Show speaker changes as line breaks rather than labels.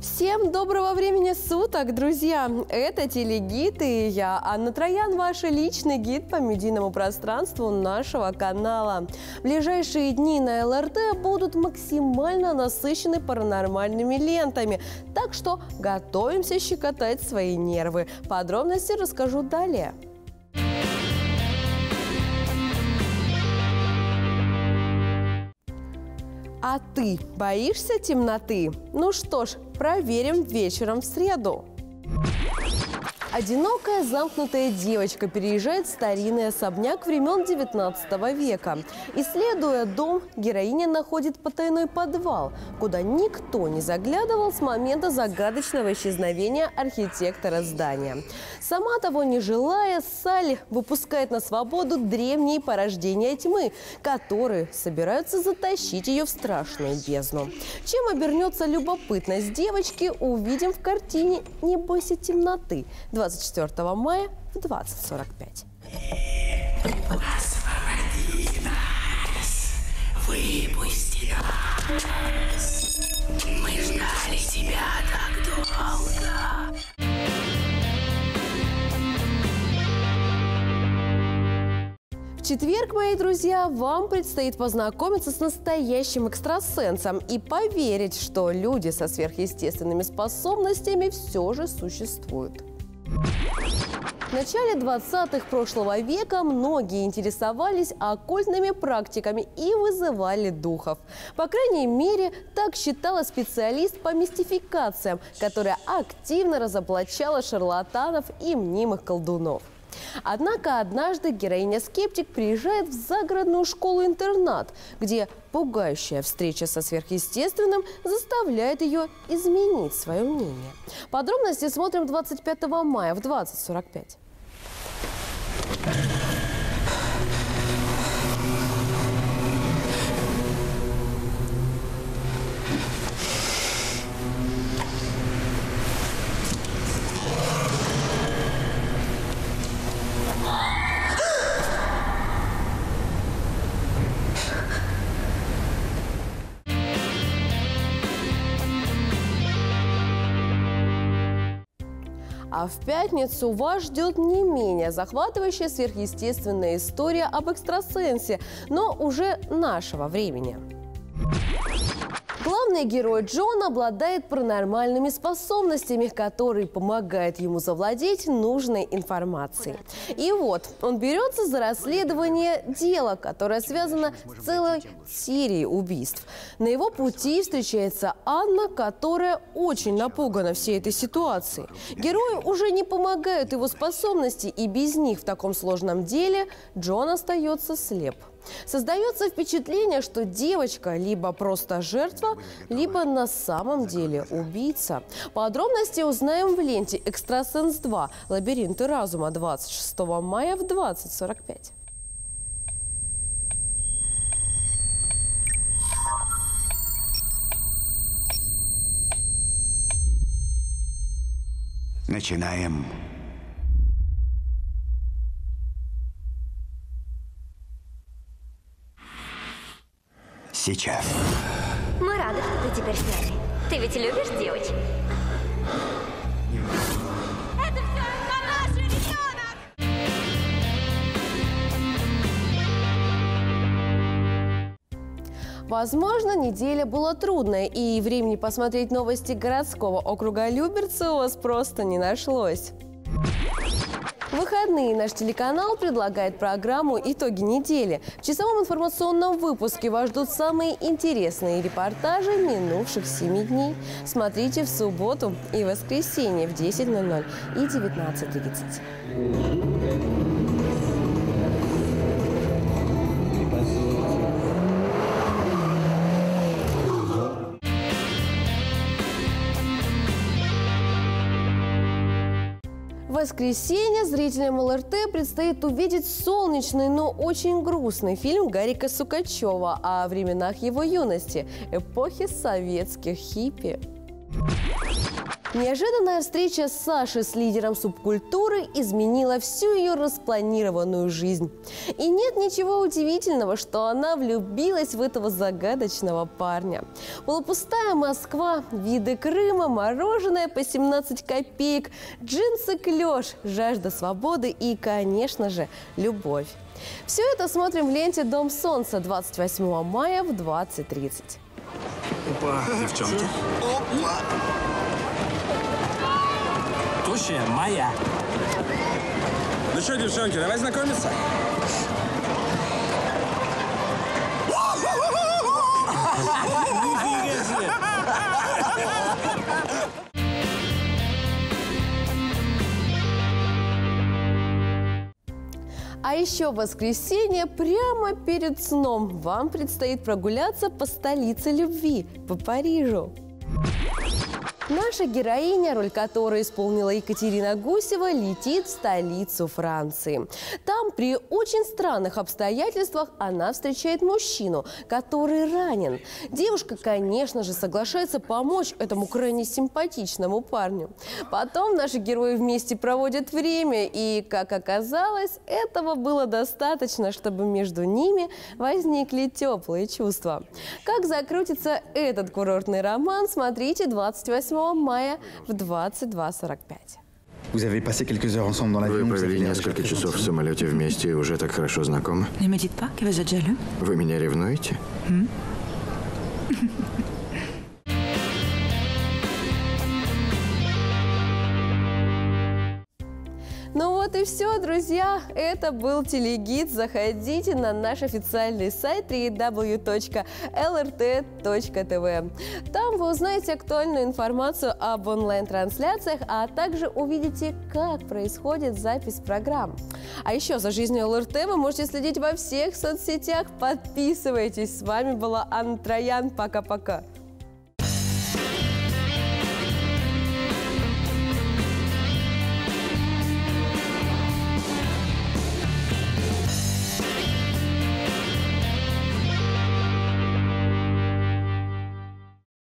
Всем доброго времени суток, друзья! Это телегид и я, Анна Троян, ваш личный гид по медийному пространству нашего канала. В ближайшие дни на ЛРТ будут максимально насыщены паранормальными лентами, так что готовимся щекотать свои нервы. Подробности расскажу далее. А ты боишься темноты? Ну что ж, проверим вечером в среду. Одинокая замкнутая девочка переезжает в старинный особняк времен 19 века. Исследуя дом, героиня находит потайной подвал, куда никто не заглядывал с момента загадочного исчезновения архитектора здания. Сама того не желая, Салли выпускает на свободу древние порождения тьмы, которые собираются затащить ее в страшную бездну. Чем обернется любопытность девочки, увидим в картине «Не бойся темноты» 24 мая в 20.45.
Освободи нас, выпусти нас. Мы ждали тебя так долго.
В четверг, мои друзья, вам предстоит познакомиться с настоящим экстрасенсом и поверить, что люди со сверхъестественными способностями все же существуют. В начале 20-х прошлого века многие интересовались оккультными практиками и вызывали духов. По крайней мере, так считала специалист по мистификациям, которая активно разоблачала шарлатанов и мнимых колдунов. Однако однажды героиня-скептик приезжает в загородную школу-интернат, где пугающая встреча со сверхъестественным заставляет ее изменить свое мнение. Подробности смотрим 25 мая в 20.45. А в пятницу вас ждет не менее захватывающая сверхъестественная история об экстрасенсе, но уже нашего времени. Главный герой Джон обладает паранормальными способностями, которые помогают ему завладеть нужной информацией. И вот он берется за расследование дела, которое связано с целой серией убийств. На его пути встречается Анна, которая очень напугана всей этой ситуацией. Герою уже не помогают его способности, и без них в таком сложном деле Джон остается слеп. Создается впечатление, что девочка либо просто жертва, либо на самом деле убийца. Подробности узнаем в ленте «Экстрасенс 2. Лабиринты разума» 26 мая в 20.45.
Начинаем. Сейчас.
Мы рады, что ты теперь с нами. Ты ведь любишь девочек? Это все на наш ребенок!
Возможно, неделя была трудная, и времени посмотреть новости городского округа Люберцы у вас просто не нашлось. В выходные наш телеканал предлагает программу «Итоги недели». В часовом информационном выпуске вас ждут самые интересные репортажи минувших семи дней. Смотрите в субботу и воскресенье в 10.00 и 19.30. воскресенье зрителям ЛРТ предстоит увидеть солнечный, но очень грустный фильм Гарика Сукачева о временах его юности, эпохи советских хиппи. Неожиданная встреча Саши с лидером субкультуры изменила всю ее распланированную жизнь. И нет ничего удивительного, что она влюбилась в этого загадочного парня. Полупустая Москва, виды Крыма, мороженое по 17 копеек, джинсы клеш, жажда свободы и, конечно же, любовь. Все это смотрим в ленте «Дом солнца» 28 мая в 20.30.
Опа, девчонки. Тощая моя.
Ну что, девчонки, давай знакомиться.
А еще в воскресенье прямо перед сном вам предстоит прогуляться по столице любви, по Парижу. Наша героиня, роль которой исполнила Екатерина Гусева, летит в столицу Франции. Там при очень странных обстоятельствах она встречает мужчину, который ранен. Девушка, конечно же, соглашается помочь этому крайне симпатичному парню. Потом наши герои вместе проводят время, и, как оказалось, этого было достаточно, чтобы между ними возникли теплые чувства. Как закрутится этот курортный роман, смотрите 28 мая в 22.45.
Vous avez passé quelques heures ensemble dans
Вы провели несколько часов в самолете вместе и уже так хорошо знакомы. Вы меня ревнуете?
Ну вот и все, друзья. Это был телегид. Заходите на наш официальный сайт www.lrt.tv. Там вы узнаете актуальную информацию об онлайн-трансляциях, а также увидите, как происходит запись программ. А еще за жизнью ЛРТ вы можете следить во всех соцсетях. Подписывайтесь. С вами была Анна Троян. Пока-пока.